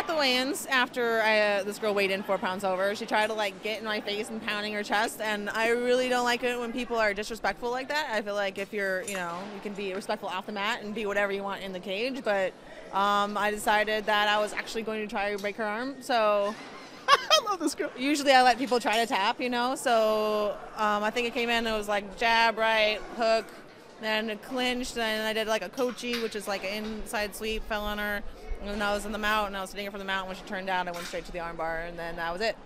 at the weigh-ins after I, uh, this girl weighed in four pounds over. She tried to like get in my face and pounding her chest, and I really don't like it when people are disrespectful like that. I feel like if you're, you know, you can be respectful off the mat and be whatever you want in the cage, but um, I decided that I was actually going to try to break her arm. So I love this girl. usually I let people try to tap, you know. So um, I think it came in. It was like jab, right, hook, then it clinched, then I did like a kouchi, which is like an inside sweep, fell on her, and then I was in the mount, and I was hitting her from the mount. When she turned down, I went straight to the armbar, and then that was it.